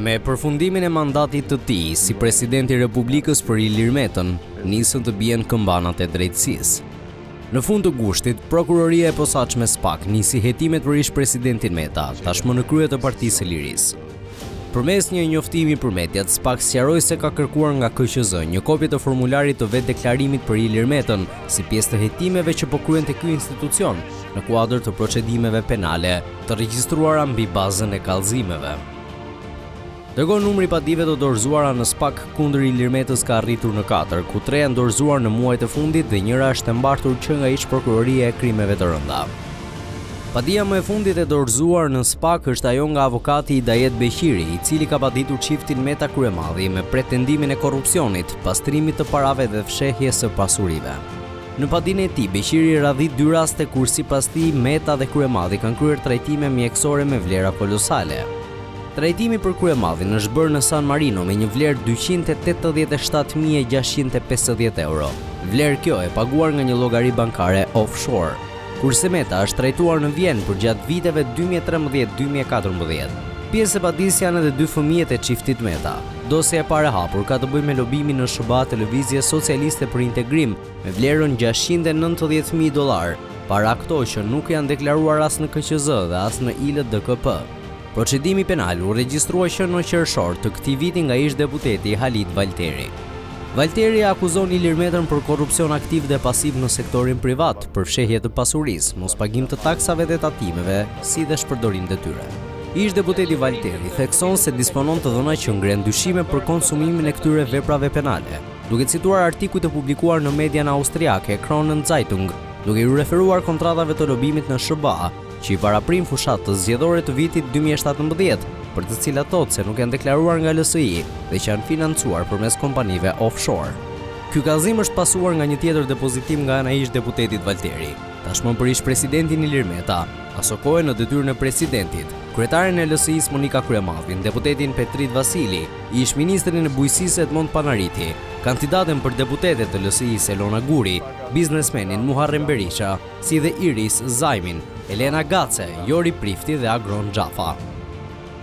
Me përfundimin e mandatit të tij si president i Republikës për Ilir Metën, nisën të bien këmbanat e drejtësisë. Në fund të gushtit, Prokuroria e Posaçme SPAK nisi hetimet për ish-presidentin Meta, tashmë në krye të Partisë së Lirisë. Përmes një njoftimi për mediat, SPAK sqaroi se ka kërkuar nga KQZ një kopje të formularit të vetëdeklarimit për Ilir Metën, si pjesë të hetimeve që po kryente ky institucion në kuadër të procedimeve penale të regjistruara mbi bazën e kallëzimeve. Ndërkohë numri i padive të dorëzuara në SPAK kundër Ilir Metës ka arritur në katër, ku tre janë dorëzuar në muajt e fundit dhe njëra është e mbartur që nga ish-prokuroria e krimeve të rënda. Padia më e fundit e dorëzuar në SPAK është ajo nga avokati Idajet Beqiri, i cili ka paditur çiftin Meta Kryemadhi me pretendimin e korrupsionit, pastrimit të parave dhe fshehjes së pasurive. Në padinë e tij, Beqiri radhit dy raste kur sipas tij, Meta dhe Kryemadhi kanë kryer trajtime mjekësore me vlera kolosale. Trajtimi për Kryemadhin është bërë në San Marino me një vlerë dyqind e tetëdhjetë e shtatë mijë e gjashtëqind e pesëdhjetë euro, vlerë kjo e paguar nga një llogari bankare offshore. Kurse Meta është trajtuar në Vjenë përgjatë viteve dy mijë e trembëdhjetë dy mijë e katërmbëdhjetë. Pjesë e padisë janë edhe dy fëmijët e çiftit Meta. Dosja e parë e hapur ka të bëjë me lobimin në SHBA të Lëvizjes Socialiste për Integrim me vlerën gjashtëqind e nëntëdhjetë mijë dollarë, para këto që nuk janë deklaruar as në KQZ dhe as në ILDKP. Procedimi penal u regjistrua që në qershor të këtij viti nga ish-deputeti Halit Valteri. Valteri akuzon Ilir Metën për korrupsion aktiv dhe pasiv në sektorin privat, për fshehje të pasurisë, mospagim të taksave dhe tatimeve, si dhe shpërdorim detyre. Ish-deputeti Valteri thekson se disponon të dhëna që ngrenë dyshime për konsumimin e këtyre veprave penale, duke cituar artikuj të publikuar në median austriake Kronen Zeitung, duke iu referuar kontratave të lobimit në SHBA, që i paraprin fushatës zgjedhore të vitit dy mijë e shtatëmbëdhjetë, për të cilat thotë se nuk janë deklaruar nga LSI dhe që janë financuar përmes kompanive offshore. Ky kallëzim është pasuar nga një tjetër depozitim nga ana e ish-deputetit Valteri, tashmë për ish-presidentin Ilir Meta, asokohe në detyrën e presidentit, kryetaren e LSI-së Monika Kryemadhin, deputetin Petrit Vasili, ish-ministrin e Bujqësisë Edmond Panariti, kandidaten për deputete të LSI-së Elona Guri, biznesmenin Muharrem Berisha. si dhe Iris Zajmin, Elena Gace, Jori Prifti dhe Agron Xhafa.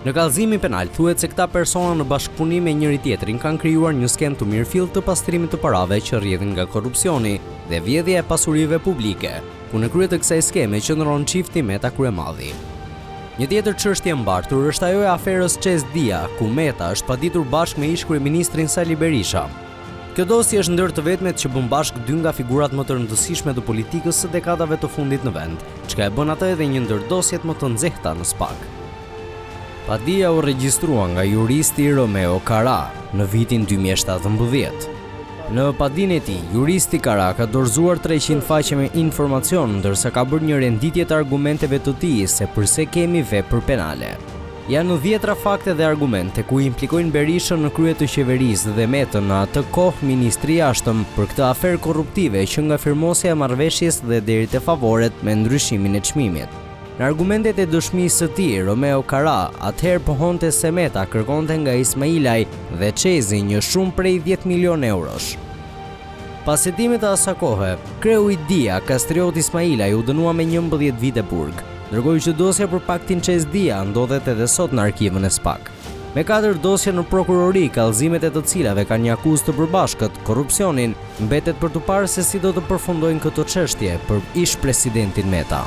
Në kallëzimin penal thuhet se këta persona në bashkëpunim me njëri-tjetrin kanë krijuar një skemë të mirëfilltë të pastrimit të parave që rrjedhin nga korrupsioni dhe vjedhja e pasurive publike, ku në krye të kësaj skeme qëndron çifti Meta Kryemadhi. Një tjetër çështje e mbartur është ajo e aferës CEZ DIA, ku Meta është paditur bashkë me ish-kryeministrin Sali Berisha. Kjo dosje është ndër të vetmet që bën bashkë dy nga figurat më të rëndësishme të politikës së dekadave të fundit në vend, çka e bën atë edhe një ndër dosjet më të nxehta në spak. Padia u regjistrua nga juristi Romeo Kara në vitin dy mijë e shtatëmbëdhjetë. Në padinë e tij, juristi Kara ka dorëzuar treqind faqe me informacion, ndërsa ka bërë një renditje të argumenteve të tij se përse kemi vepër penale. Janë dhjetra fakte dhe argumente ku implikojnë Berishën në krye të qeverisë dhe Metën në atë kohë ministri i Jashtëm, për këtë aferë korruptive që nga firmosja e marrëveshjes dhe deri te favoret me ndryshimin e çmimit. Në argumentet e dëshmisë së tij, Romeo Kara, atëherë pohonte se Meta kërkonte nga Ismailaj dhe ÇEZ-i një shumë prej dhjetë milionë eurosh. Pas hetimit të asakohe, kreu i DIA, Kastriot Ismailaj u dënua me njëmbëdhjetë vite burg, ndërkohë që dosja për paktin ÇEZ-DIA ndodhet edhe sot në arkivën e spak. Me katër dosje në prokurori, kallëzimet e të cilave kanë një akuzë të përbashkët, korrupsionin, mbetet për t'u parë se si do të përfundojnë këto çështje për ish-presidentin Meta.